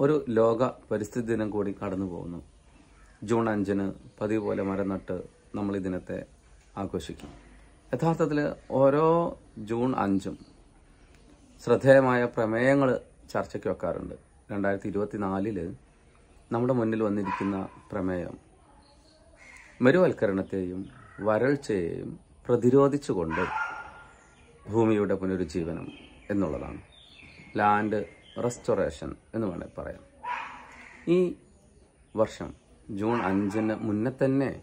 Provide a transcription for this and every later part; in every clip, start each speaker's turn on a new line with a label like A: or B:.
A: ഒരു ലോക പരിസ്ഥിതി ദിനം കൂടി കടന്നു പോകുന്നു. ജൂൺ അഞ്ചിന് പതിവ് പോലെ മരം നട്ട് നമ്മൾ ഈ ദിനത്തെ ആഘോഷിക്കും. യഥാർത്ഥത്തിൽ ഓരോ ജൂൺ അഞ്ചും ശ്രദ്ധേയമായ പ്രമേയങ്ങൾ ചർച്ചയ്ക്ക് വെക്കാറുണ്ട്. രണ്ടായിരത്തി ഇരുപത്തിനാലിൽ നമ്മുടെ മുന്നിൽ വന്നിരിക്കുന്ന പ്രമേയം മരുവൽക്കരണത്തെയും വരൾച്ചയെയും പ്രതിരോധിച്ചുകൊണ്ട് ഭൂമിയുടെ പുനരുജ്ജീവനം എന്നുള്ളതാണ്. ലാൻഡ് റെസ്റ്റോറേഷൻ എന്ന് വേണമെങ്കിൽ പറയാം. ഈ വർഷം ജൂൺ അഞ്ചിന് മുന്നേ തന്നെ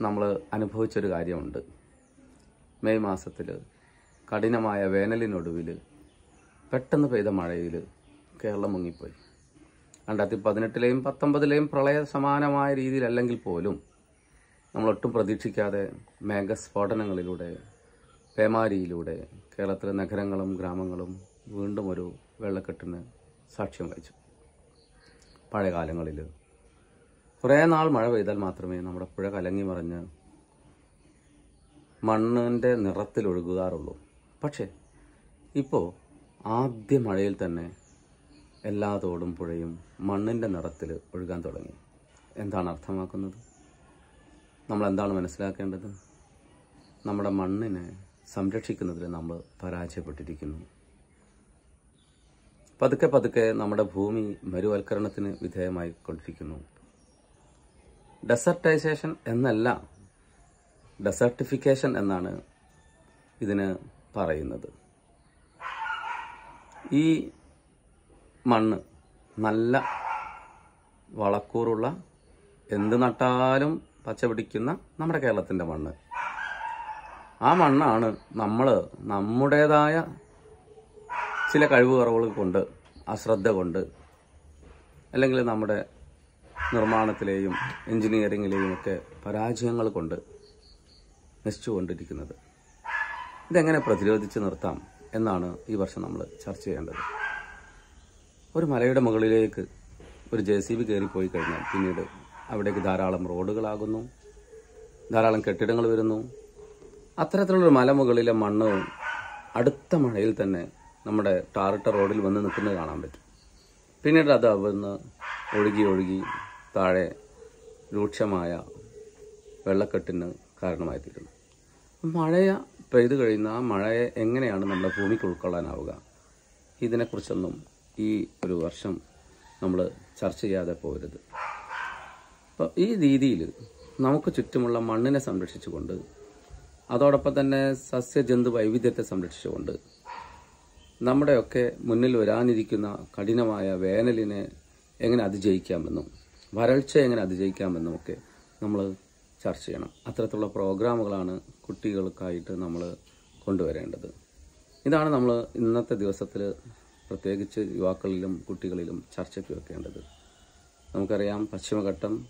A: നമ്മൾ അനുഭവിച്ചൊരു കാര്യമുണ്ട്. മെയ് മാസത്തിൽ കഠിനമായ വേനലിനൊടുവിൽ പെട്ടെന്ന് പെയ്ത മഴയിൽ കേരളം മുങ്ങിപ്പോയി. രണ്ടായിരത്തി പതിനെട്ടിലെയും പത്തൊമ്പതിലെയും പ്രളയ സമാനമായ രീതിയിലല്ലെങ്കിൽ പോലും നമ്മൾ ഒട്ടും പ്രതീക്ഷിക്കാതെ മേഘസ്ഫോടനങ്ങളിലൂടെ പേമാരിയിലൂടെ കേരളത്തിലെ നഗരങ്ങളും ഗ്രാമങ്ങളും വീണ്ടും ഒരു വെള്ളക്കെട്ടിന് സാക്ഷ്യം വഹിച്ചു. പഴയ കാലങ്ങളിൽ കുറേ നാൾ മഴ പെയ്താൽ മാത്രമേ നമ്മുടെ പുഴ കലങ്ങി മറിഞ്ഞ് മണ്ണിന്റെ നിറത്തിൽ ഒഴുകാറുള്ളൂ പക്ഷേ ഇപ്പോൾ ആദ്യ മഴയിൽ തന്നെ എല്ലാ തോടും പുഴയും മണ്ണിന്റെ നിറത്തിൽ ഒഴുകാൻ തുടങ്ങി. എന്താണ് അർത്ഥമാക്കുന്നത്? നമ്മൾ എന്താണ് മനസ്സിലാക്കേണ്ടത്? നമ്മുടെ മണ്ണിനെ സംരക്ഷിക്കുന്നതിൽ നമ്മൾ പരാജയപ്പെട്ടിരിക്കുന്നു. പതുക്കെ പതുക്കെ നമ്മുടെ ഭൂമി മരുവൽക്കരണത്തിന് വിധേയമായി കൊണ്ടിരിക്കുന്നു. ഡെസർട്ടൈസേഷൻ എന്നല്ല ഡെസർട്ടിഫിക്കേഷൻ എന്നാണ് ഇതിന് പറയുന്നത്. ഈ മണ്ണ് നല്ല വളക്കൂറുള്ള എന്ത് നട്ടാലും പച്ചപിടിക്കുന്ന നമ്മുടെ കേരളത്തിന്റെ മണ്ണ്. ആ മണ്ണാണ് നമ്മൾ നമ്മുടേതായ ചില കഴിവ് കുറവുകൾ കൊണ്ട് അശ്രദ്ധ കൊണ്ട് അല്ലെങ്കിൽ നമ്മുടെ നിർമ്മാണത്തിലെയും എൻജിനീയറിങ്ങിലെയും ഒക്കെ പരാജയങ്ങൾ കൊണ്ട് നശിച്ചുകൊണ്ടിരിക്കുന്നത്. ഇതെങ്ങനെ പ്രതിരോധിച്ച് നിർത്താം എന്നാണ് ഈ വർഷം നമ്മൾ ചർച്ച ചെയ്യേണ്ടത്. ഒരു മലയുടെ മുകളിലേക്ക് ഒരു ജെ സി ബി കയറിപ്പോയി കഴിഞ്ഞാൽ പിന്നീട് അവിടേക്ക് ധാരാളം റോഡുകളാകുന്നു ധാരാളം കെട്ടിടങ്ങൾ വരുന്നു. അത്തരത്തിലുള്ളൊരു മലമുകളിലെ മണ്ണ് അടുത്ത മഴയിൽ തന്നെ നമ്മുടെ ടാറിട്ട റോഡിൽ വന്ന് നിൽക്കുന്നത് കാണാൻ പറ്റും. പിന്നീട് അത് അവിടുന്ന് ഒഴുകി ഒഴുകി താഴെ രൂക്ഷമായ വെള്ളക്കെട്ടിന് കാരണമായി തീരുന്നു. മഴയ പെയ്തു കഴിയുന്ന ആ മഴയെ എങ്ങനെയാണ് നമ്മുടെ ഭൂമിക്ക് ഉൾക്കൊള്ളാനാവുക? ഇതിനെക്കുറിച്ചൊന്നും ഈ ഒരു വർഷം നമ്മൾ ചർച്ച ചെയ്യാതെ പോകരുത് അപ്പോൾ ഈ രീതിയിൽ നമുക്ക് ചുറ്റുമുള്ള മണ്ണിനെ സംരക്ഷിച്ചുകൊണ്ട് അതോടൊപ്പം തന്നെ സസ്യജന്തു വൈവിധ്യത്തെ സംരക്ഷിച്ചുകൊണ്ട് നമ്മുടെയൊക്കെ മുന്നിൽ വരാനിരിക്കുന്ന കഠിനമായ വേനലിനെ എങ്ങനെ അതിജയിക്കാമെന്നും വരൾച്ച എങ്ങനെ അതിജയിക്കാമെന്നും ഒക്കെ നമ്മൾ ചർച്ച ചെയ്യണം. അത്തരത്തിലുള്ള പ്രോഗ്രാമുകളാണ് കുട്ടികൾക്കായിട്ട് നമ്മൾ കൊണ്ടുവരേണ്ടത്. ഇതാണ് നമ്മൾ ഇന്നത്തെ ദിവസത്തിൽ പ്രത്യേകിച്ച് യുവാക്കളിലും കുട്ടികളിലും ചർച്ചയ്ക്ക് വെക്കേണ്ടത്. നമുക്കറിയാം പശ്ചിമഘട്ടം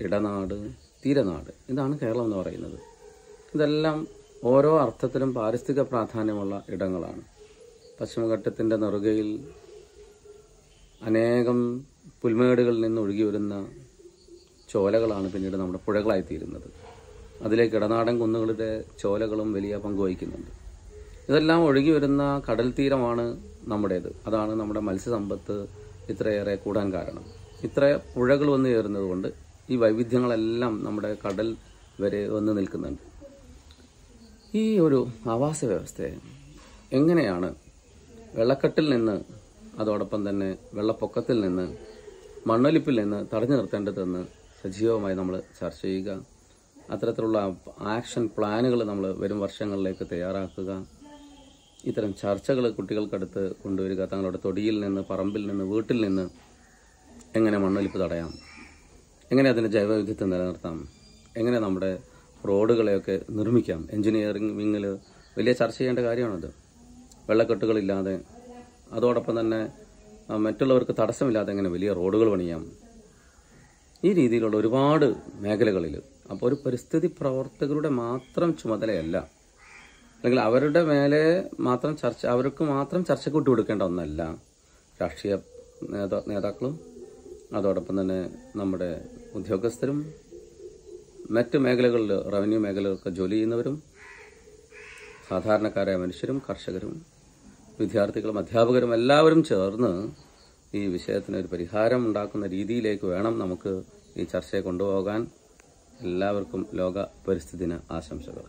A: ഇടനാട് തീരനാട്. ഇതാണ് കേരളം എന്ന് പറയുന്നത്. ഇതെല്ലാം ഓരോ അർത്ഥത്തിലും പാരിസ്ഥിതിക പ്രാധാന്യമുള്ള ഇടങ്ങളാണ്. പശ്ചിമഘട്ടത്തിന്റെ നെറുകയിൽ അനേകം പുൽമേടുകളിൽ നിന്ന് ഒഴുകി വരുന്ന ചോലകളാണ് പിന്നീട് നമ്മുടെ പുഴകളായിത്തീരുന്നത്. അതിലേക്ക് ഇടനാടൻ കുന്നുകളുടെ ചോലകളും വലിയ പങ്ക് വഹിക്കുന്നുണ്ട്. ഇതെല്ലാം ഒഴുകി വരുന്ന കടൽ തീരമാണ് നമ്മുടേത്. അതാണ് നമ്മുടെ മത്സ്യസമ്പത്ത് ഇത്രയേറെ കൂടാൻ കാരണം. ഇത്ര പുഴകൾ വന്നു ചേരുന്നതുകൊണ്ട് ഈ വൈവിധ്യങ്ങളെല്ലാം നമ്മുടെ കടൽ വരെ വന്ന് നിൽക്കുന്നുണ്ട്. ഈ ഒരു ആവാസ വ്യവസ്ഥയെ എങ്ങനെയാണ് വെള്ളക്കെട്ടിൽ നിന്ന് അതോടൊപ്പം തന്നെ വെള്ളപ്പൊക്കത്തിൽ നിന്ന് മണ്ണൊലിപ്പിൽ നിന്ന് തടഞ്ഞു നിർത്തേണ്ടതെന്ന് സജീവമായി നമ്മൾ ചർച്ച ചെയ്യുക. അത്തരത്തിലുള്ള ആക്ഷൻ പ്ലാനുകൾ നമ്മൾ വരും വർഷങ്ങളിലേക്ക് തയ്യാറാക്കുക. ഇത്തരം ചർച്ചകൾ കുട്ടികൾക്കടുത്ത് കൊണ്ടുവരിക തങ്ങളുടെ തൊടിയിൽ നിന്ന് പറമ്പിൽ നിന്ന് വീട്ടിൽ നിന്ന് എങ്ങനെ മണ്ണൊലിപ്പ് തടയാം? എങ്ങനെ അതിന്റെ ജൈവവിധ്യത്വം നിലനിർത്താം? എങ്ങനെ നമ്മുടെ റോഡുകളെയൊക്കെ നിർമ്മിക്കാം? എഞ്ചിനീയറിംഗ് വിങ്ങിൽ വലിയ ചർച്ച ചെയ്യേണ്ട കാര്യമാണത്. വെള്ളക്കെട്ടുകളില്ലാതെ. അതോടൊപ്പം തന്നെ മറ്റുള്ളവർക്ക് തടസ്സമില്ലാതെ എങ്ങനെ വലിയ റോഡുകൾ പണിയാം. ഈ രീതിയിലുള്ള ഒരുപാട് മേഖലകളിൽ അപ്പോൾ ഒരു പരിസ്ഥിതി പ്രവർത്തകരുടെ മാത്രം ചുമതലയല്ല അല്ലെങ്കിൽ അവരുടെ മേലെ മാത്രം ചർച്ച അവർക്ക് മാത്രം ചർച്ചയ്ക്ക് വിട്ടുകൊടുക്കേണ്ട ഒന്നല്ല രാഷ്ട്രീയ നേതാ നേതാക്കളും അതോടൊപ്പം തന്നെ നമ്മുടെ ഉദ്യോഗസ്ഥരും മറ്റ് മേഖലകളിൽ റവന്യൂ മേഖലകളൊക്കെ ജോലി ചെയ്യുന്നവരും സാധാരണക്കാരായ മനുഷ്യരും കർഷകരും വിദ്യാർത്ഥികളും അധ്യാപകരും എല്ലാവരും ചേർന്ന് ഈ വിഷയത്തിന് ഒരു പരിഹാരം ഉണ്ടാക്കുന്ന രീതിയിലേക്ക് വേണം നമുക്ക് ഈ ചർച്ചയെ കൊണ്ടുപോകാൻ. എല്ലാവർക്കും ലോക പരിസ്ഥിതി ദിന ആശംസകൾ.